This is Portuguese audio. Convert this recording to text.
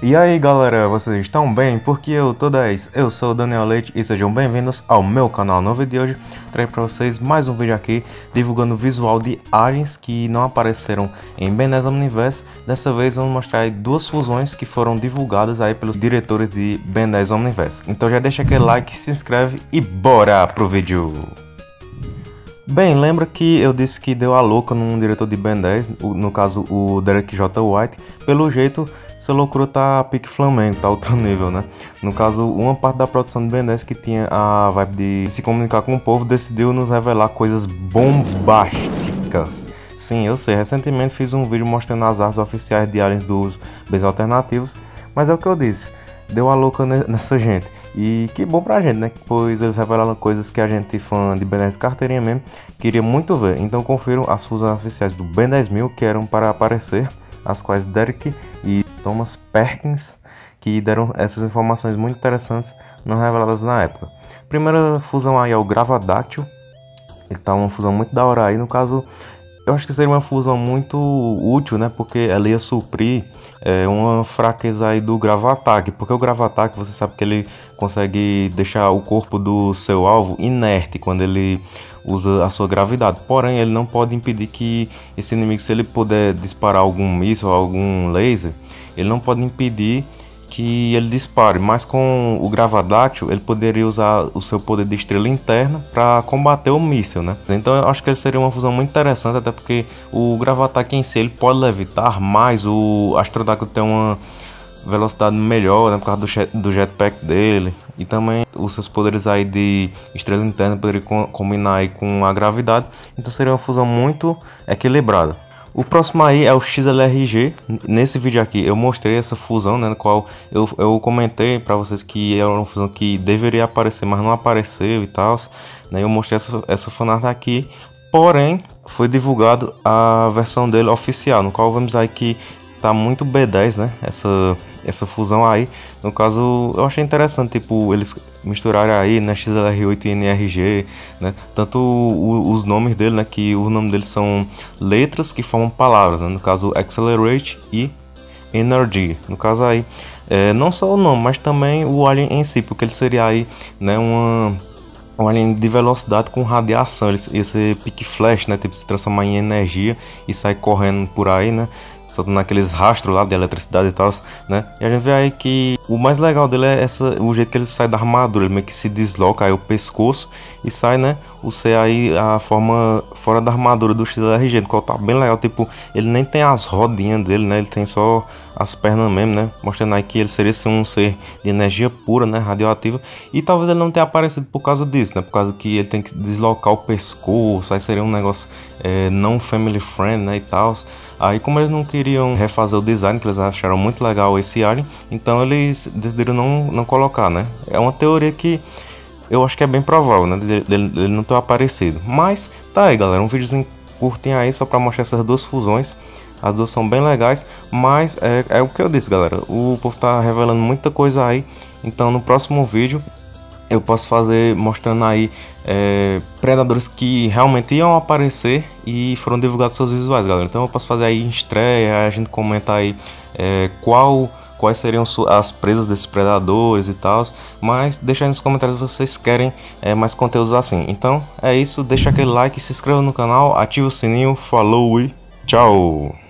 E aí galera, vocês estão bem? Porque eu tô 10, eu sou o Daniel Leite e sejam bem-vindos ao meu canal. No vídeo de hoje, trago para vocês mais um vídeo aqui divulgando o visual de aliens que não apareceram em Ben 10 Omniverse. Dessa vez vamos mostrar duas fusões que foram divulgadas aí pelos diretores de Ben 10 Omniverse. Então já deixa aquele like, se inscreve e bora pro vídeo! Bem, lembra que eu disse que deu a louca num diretor de Ben 10, no caso o Derek J. White. Pelo jeito, essa loucura tá pique Flamengo, tá outro nível, né? No caso, uma parte da produção de Ben 10 que tinha a vibe de se comunicar com o povo decidiu nos revelar coisas bombásticas. Sim, eu sei, recentemente fiz um vídeo mostrando as artes oficiais de aliens dos bens alternativos, mas é o que eu disse deu a louca nessa gente. E que bom pra gente, né? Pois eles revelaram coisas que a gente, fã de Ben 10 carteirinha mesmo, queria muito ver. Então confiram as fusões oficiais do Ben 10.000 que eram para aparecer, as quais Derek e Thomas Perkins, que deram essas informações muito interessantes, não reveladas na época. Primeira fusão aí é o Gravadactyl, ele tá uma fusão muito da hora aí, no caso eu acho que seria uma fusão muito útil, né? Porque ela ia suprir é, uma fraqueza aí do Gravataque. Porque o Gravataque, você sabe que ele consegue deixar o corpo do seu alvo inerte quando ele usa a sua gravidade. Porém, ele não pode impedir que esse inimigo, se ele puder disparar algum míssil, algum laser, ele não pode impedir que ele dispare, mas com o Gravadátil ele poderia usar o seu poder de estrela interna para combater o míssil, né? Então eu acho que ele seria uma fusão muito interessante, até porque o Gravataque em si ele pode levitar, mas o Astrodáctilo tem uma velocidade melhor, né, por causa do, jet, do jetpack dele. E também os seus poderes aí de estrela interna poderiam combinar aí com a gravidade. Então seria uma fusão muito equilibrada. O próximo aí é o XLRG. Nesse vídeo aqui eu mostrei essa fusão, né, no qual eu, eu comentei para vocês que era uma fusão que deveria aparecer, mas não apareceu e tal. Né, eu mostrei essa, essa fanart aqui, porém foi divulgado a versão dele oficial, no qual vemos aí que tá muito B10, né, essa essa fusão aí. No caso, eu achei interessante, tipo, eles misturarem aí, né, XLR8 e NRG, né, tanto o, os nomes dele, né, que o nome deles são letras que formam palavras, né, no caso Accelerate e Energy, no caso aí, é, não só o nome, mas também o alien em si, porque ele seria aí, né, uma um alien de velocidade com radiação, ser pique flash, né, tipo se transformar em energia e sair correndo por aí, né, soltando aqueles rastros lá de eletricidade e tal, né? E a gente vê aí que o mais legal dele é essa, o jeito que ele sai da armadura, ele meio que se desloca aí o pescoço e sai, né? O C aí a forma fora da armadura do XLRG, do qual tá bem legal, tipo, ele nem tem as rodinhas dele, né? Ele tem só as pernas mesmo, né? Mostrando aí que ele seria um ser de energia pura, né? Radioativa. E talvez ele não tenha aparecido por causa disso, né? Por causa que ele tem que deslocar o pescoço, aí seria um negócio é, não family friend, né? E tal. Aí, como eles não queriam refazer o design, que eles acharam muito legal esse alien, então eles decidiram não, não colocar, né? É uma teoria que eu acho que é bem provável, né? Dele, não ter aparecido. Mas, tá aí, galera. Um videozinho curtinho aí só pra mostrar essas duas fusões. As duas são bem legais, mas é, é o que eu disse, galera. O povo tá revelando muita coisa aí. Então, no próximo vídeo, eu posso fazer mostrando aí é, predadores que realmente iam aparecer e foram divulgados seus visuais, galera. Então eu posso fazer aí estreia, a gente comenta aí é, qual quais seriam as presas desses predadores e tal, mas deixa aí nos comentários se vocês querem é, mais conteúdos assim. Então é isso, deixa aquele like, se inscreva no canal, ative o sininho, falou e tchau!